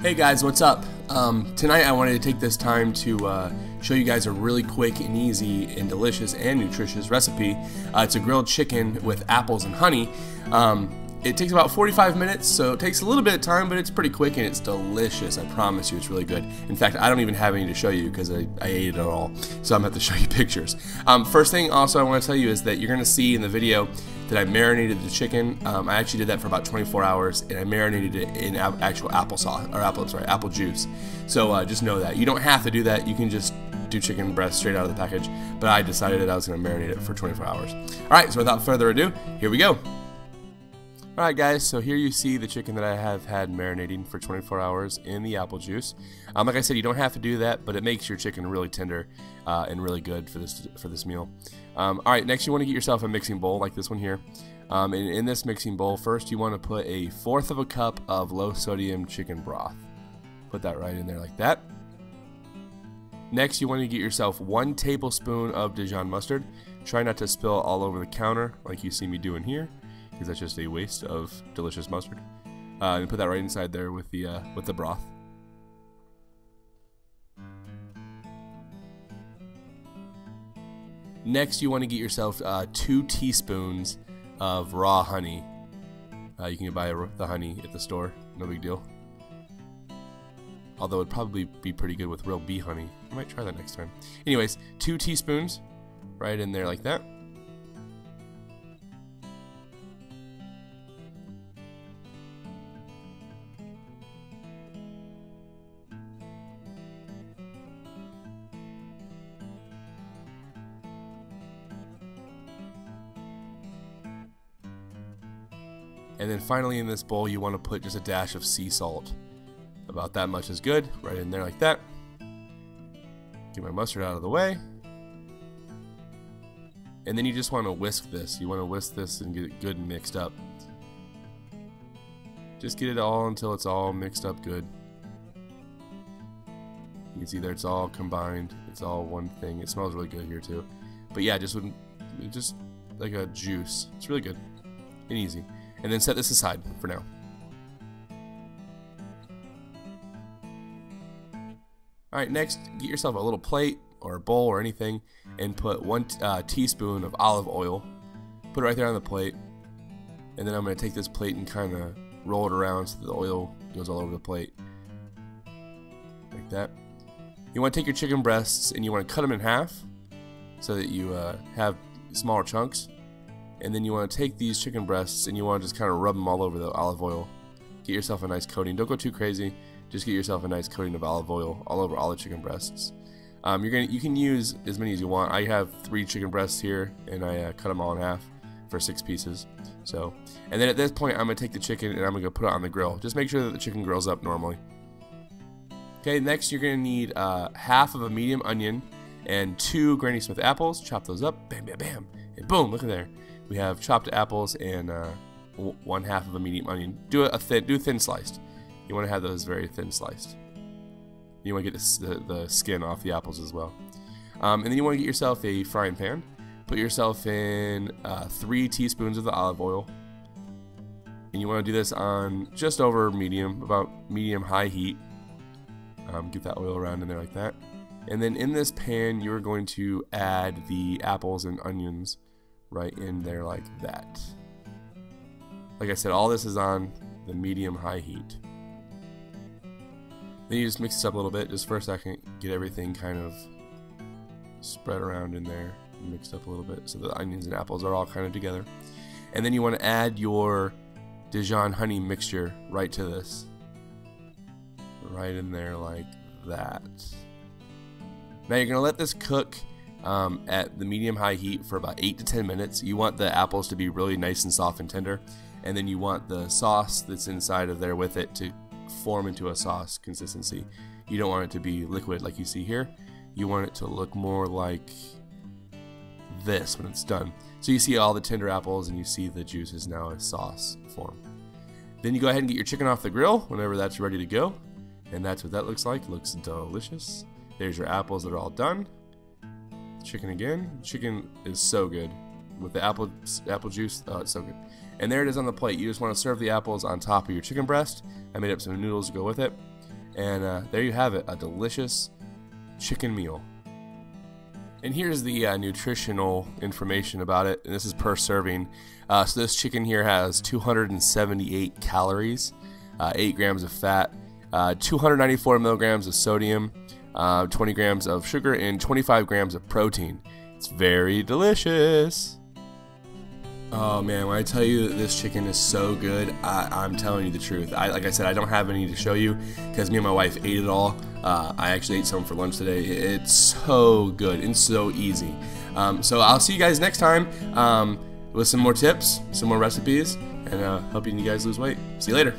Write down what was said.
Hey guys, what's up? Um, tonight I wanted to take this time to uh, show you guys a really quick and easy and delicious and nutritious recipe. Uh, it's a grilled chicken with apples and honey. Um, it takes about 45 minutes, so it takes a little bit of time, but it's pretty quick and it's delicious. I promise you, it's really good. In fact, I don't even have any to show you because I, I, ate it all, so I'm going to have to show you pictures. Um, first thing also I want to tell you is that you're going to see in the video that I marinated the chicken. Um, I actually did that for about 24 hours, and I marinated it in actual applesauce or apple, sorry, apple juice. So uh, just know that you don't have to do that. You can just do chicken breast straight out of the package. But I decided that I was going to marinate it for 24 hours. All right, so without further ado, here we go. Alright guys, so here you see the chicken that I have had marinating for 24 hours in the apple juice. Um, like I said, you don't have to do that, but it makes your chicken really tender uh, and really good for this for this meal. Um, Alright, next you want to get yourself a mixing bowl like this one here. Um, and in this mixing bowl, first you want to put a fourth of a cup of low sodium chicken broth. Put that right in there like that. Next, you want to get yourself one tablespoon of Dijon mustard. Try not to spill all over the counter like you see me doing here because that's just a waste of delicious mustard. Uh, and put that right inside there with the uh, with the broth. Next, you want to get yourself uh, two teaspoons of raw honey. Uh, you can buy the honey at the store, no big deal. Although it'd probably be pretty good with real bee honey. I might try that next time. Anyways, two teaspoons right in there like that. And then finally in this bowl you want to put just a dash of sea salt. About that much is good, right in there like that. Get my mustard out of the way. And then you just want to whisk this. You want to whisk this and get it good and mixed up. Just get it all until it's all mixed up good. You can see there it's all combined. It's all one thing. It smells really good here too. But yeah, just just like a juice. It's really good and easy and then set this aside for now. Alright, next, get yourself a little plate or a bowl or anything and put one uh, teaspoon of olive oil. Put it right there on the plate. And then I'm going to take this plate and kind of roll it around so the oil goes all over the plate. Like that. You want to take your chicken breasts and you want to cut them in half so that you uh, have smaller chunks and then you want to take these chicken breasts and you want to just kind of rub them all over the olive oil. Get yourself a nice coating. Don't go too crazy. Just get yourself a nice coating of olive oil all over all the chicken breasts. Um, you're gonna you can use as many as you want. I have three chicken breasts here, and I uh, cut them all in half for six pieces. So, and then at this point, I'm gonna take the chicken and I'm gonna put it on the grill. Just make sure that the chicken grills up normally. Okay, next you're gonna need uh, half of a medium onion and two Granny Smith apples. Chop those up, bam, bam, bam, and boom! Look at there we have chopped apples and uh, one half of a medium onion. Do a thin, do thin sliced. You want to have those very thin sliced. You want to get the, the skin off the apples as well. Um, and then you want to get yourself a frying pan. Put yourself in uh, three teaspoons of the olive oil. And you want to do this on just over medium, about medium high heat. Um, get that oil around in there like that. And then in this pan, you're going to add the apples and onions right in there like that. Like I said, all this is on the medium high heat. Then you just mix this up a little bit, just for a second, get everything kind of spread around in there, mixed up a little bit, so the onions and apples are all kind of together. And then you want to add your Dijon honey mixture right to this. Right in there like that. Now you're going to let this cook um, at the medium high heat for about 8 to 10 minutes. You want the apples to be really nice and soft and tender, and then you want the sauce that's inside of there with it to form into a sauce consistency. You don't want it to be liquid like you see here. You want it to look more like this when it's done. So you see all the tender apples and you see the juice is now a sauce form. Then you go ahead and get your chicken off the grill whenever that's ready to go. And that's what that looks like. Looks delicious. There's your apples that are all done chicken again. Chicken is so good. with the apple apple juice. Oh, it's so good. And there it is on the plate. You just want to serve the apples on top of your chicken breast. I made up some noodles to go with it. And uh, there you have it, a delicious chicken meal. And here's the uh, nutritional information about it. And this is per serving. Uh, so this chicken here has 278 calories, uh, 8 grams of fat, uh, 294 milligrams of sodium, uh, 20 grams of sugar, and 25 grams of protein. It's very delicious. Oh man, when I tell you this chicken is so good, I, am telling you the truth. I, like I said, I don't have any to show you because me and my wife ate it all. Uh, I actually ate some for lunch today. It's so good and so easy. Um, so I'll see you guys next time um, with some more tips, some more recipes, and uh, helping you guys lose weight. See you later.